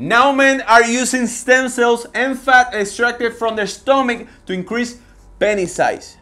Now men are using stem cells and fat extracted from their stomach to increase penis size.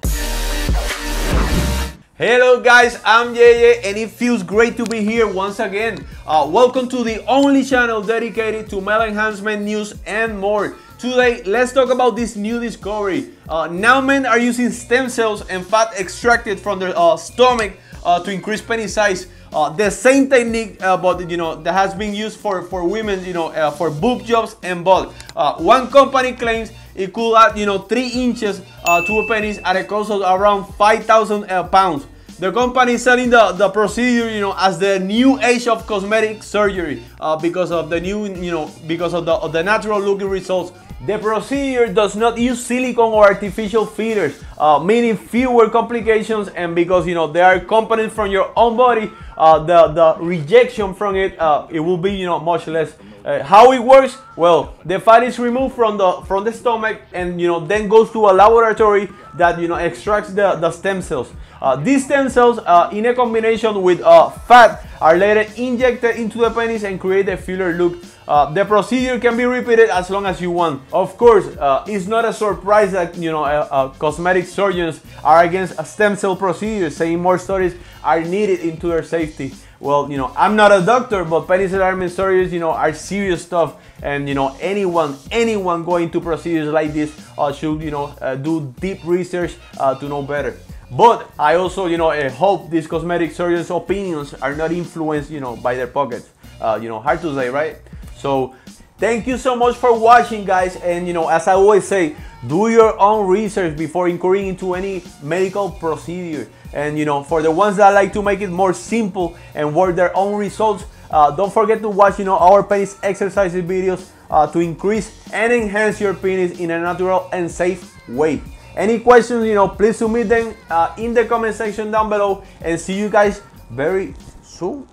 Hello guys, I'm Yeye and it feels great to be here once again. Uh, welcome to the only channel dedicated to male enhancement news and more. Today, let's talk about this new discovery. Uh, now men are using stem cells and fat extracted from their uh, stomach uh, to increase penis size. Uh, the same technique, uh, but you know that has been used for for women, you know, uh, for boob jobs and butt. Uh, one company claims it could add, you know, three inches uh, to a penis at a cost of around 5,000 uh, pounds. The company is selling the, the procedure, you know, as the new age of cosmetic surgery because of the new, you know, because of the, of the natural looking results. The procedure does not use silicone or artificial fillers, uh, meaning fewer complications, and because you know they are components from your own body, uh, the the rejection from it uh, it will be you know much less. Uh, how it works? Well, the fat is removed from the from the stomach, and you know then goes to a laboratory that you know extracts the the stem cells. Uh, these stem cells, uh, in a combination with fat, are later injected into the penis and create a filler look. Uh, the procedure can be repeated as long as you want. Of course, uh, it's not a surprise that you know uh, cosmetic surgeons are against stem cell procedures, saying more studies are needed into their safety. Well, you know, I'm not a doctor, but penis enlargement surgeries, you know, are serious stuff, and you know, anyone, anyone going to procedures like this should, you know, do deep research to know better. But I also, you know, uh, hope these cosmetic surgeons' opinions are not influenced, you know, by their pockets. Uh, you know, hard to say, right? So, thank you so much for watching, guys. And you know, as I always say, do your own research before incurring into any medical procedure. And you know, for the ones that like to make it more simple and work their own results, uh, don't forget to watch, you know, our penis exercises videos uh, to increase and enhance your penis in a natural and safe way. Any questions, you know, please submit them uh, in the comment section down below and see you guys very soon.